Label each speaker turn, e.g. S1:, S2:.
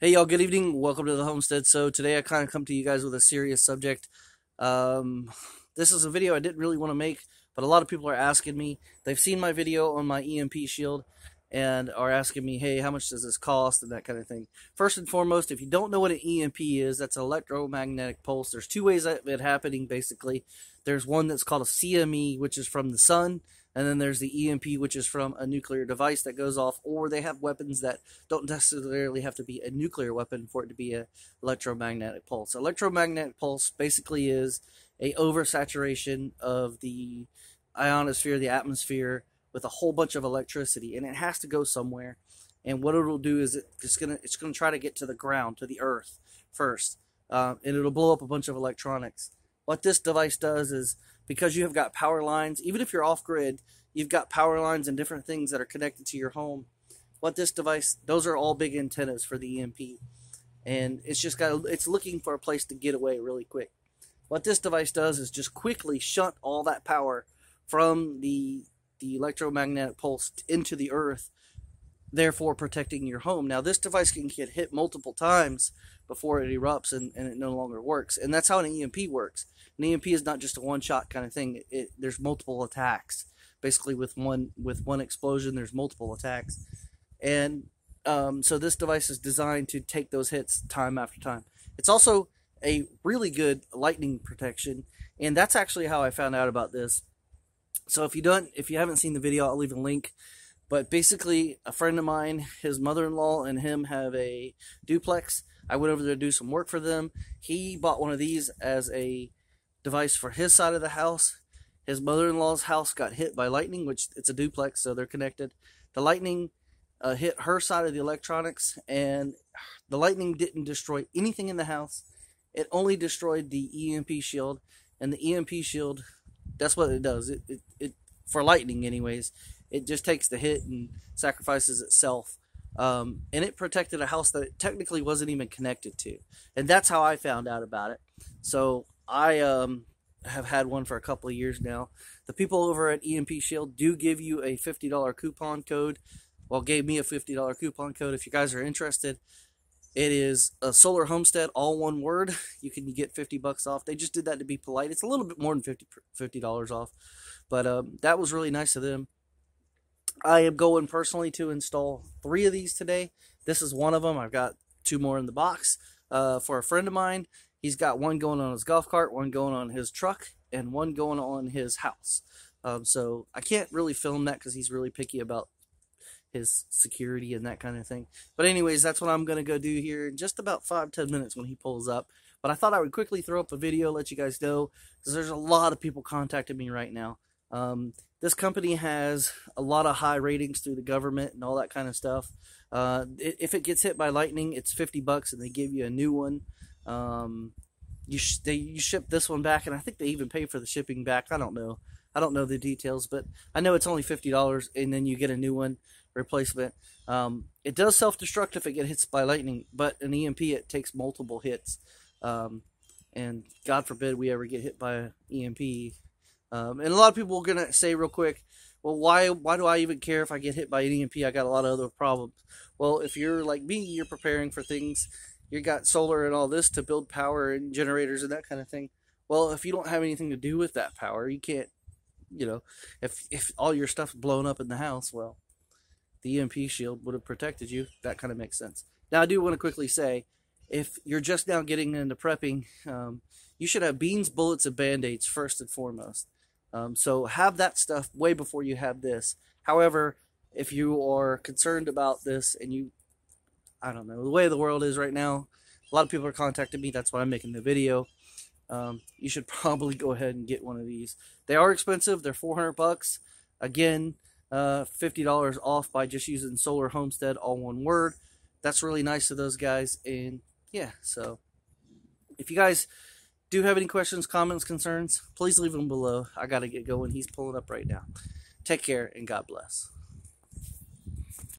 S1: Hey y'all, good evening. Welcome to the homestead. So today I kind of come to you guys with a serious subject. Um, this is a video I didn't really want to make, but a lot of people are asking me. They've seen my video on my EMP shield and are asking me, hey, how much does this cost and that kind of thing. First and foremost, if you don't know what an EMP is, that's an electromagnetic pulse. There's two ways of it happening basically. There's one that's called a CME, which is from the sun, and then there's the EMP, which is from a nuclear device that goes off, or they have weapons that don't necessarily have to be a nuclear weapon for it to be an electromagnetic pulse. Electromagnetic pulse basically is a oversaturation of the ionosphere, the atmosphere, with a whole bunch of electricity, and it has to go somewhere. And what it'll do is it's gonna it's gonna try to get to the ground, to the earth first, uh, and it'll blow up a bunch of electronics. What this device does is because you have got power lines, even if you're off grid, you've got power lines and different things that are connected to your home. What this device, those are all big antennas for the EMP. And it's just got, it's looking for a place to get away really quick. What this device does is just quickly shunt all that power from the, the electromagnetic pulse into the earth, therefore protecting your home. Now, this device can get hit multiple times before it erupts and, and it no longer works. And that's how an EMP works. An EMP is not just a one-shot kind of thing. It, it, there's multiple attacks. Basically, with one with one explosion, there's multiple attacks, and um, so this device is designed to take those hits time after time. It's also a really good lightning protection, and that's actually how I found out about this. So if you don't, if you haven't seen the video, I'll leave a link. But basically, a friend of mine, his mother-in-law, and him have a duplex. I went over there to do some work for them. He bought one of these as a device for his side of the house. His mother-in-law's house got hit by lightning, which it's a duplex, so they're connected. The lightning uh, hit her side of the electronics, and the lightning didn't destroy anything in the house. It only destroyed the EMP shield, and the EMP shield, that's what it does. It, it, it for lightning, anyways, it just takes the hit and sacrifices itself. Um, and it protected a house that it technically wasn't even connected to, and that's how I found out about it. So I um, have had one for a couple of years now. The people over at EMP Shield do give you a $50 coupon code. Well, gave me a $50 coupon code if you guys are interested. It is a solar homestead, all one word. You can get 50 bucks off. They just did that to be polite. It's a little bit more than 50 $50 off, but um, that was really nice of them. I am going personally to install three of these today. This is one of them. I've got two more in the box uh, for a friend of mine. He's got one going on his golf cart, one going on his truck, and one going on his house. Um, so I can't really film that because he's really picky about his security and that kind of thing. But anyways, that's what I'm going to go do here in just about five, ten minutes when he pulls up. But I thought I would quickly throw up a video, let you guys know, because there's a lot of people contacting me right now. Um, this company has a lot of high ratings through the government and all that kind of stuff. Uh, if it gets hit by lightning, it's 50 bucks and they give you a new one. Um, you sh- they you ship this one back, and I think they even pay for the shipping back. I don't know. I don't know the details, but I know it's only fifty dollars, and then you get a new one replacement. Um, it does self destruct if it gets hit by lightning, but an EMP it takes multiple hits, um, and God forbid we ever get hit by an EMP. Um, and a lot of people are gonna say real quick, well, why why do I even care if I get hit by an EMP? I got a lot of other problems. Well, if you're like me, you're preparing for things you got solar and all this to build power and generators and that kind of thing. Well, if you don't have anything to do with that power, you can't, you know, if if all your stuff's blown up in the house, well, the EMP shield would have protected you. That kind of makes sense. Now, I do want to quickly say, if you're just now getting into prepping, um, you should have beans, bullets, and band-aids first and foremost. Um, so have that stuff way before you have this. However, if you are concerned about this and you I don't know. The way the world is right now, a lot of people are contacting me. That's why I'm making the video. Um, you should probably go ahead and get one of these. They are expensive. They're 400 bucks. Again, uh, $50 off by just using Solar Homestead, all one word. That's really nice of those guys. And yeah, so if you guys do have any questions, comments, concerns, please leave them below. I got to get going. He's pulling up right now. Take care and God bless.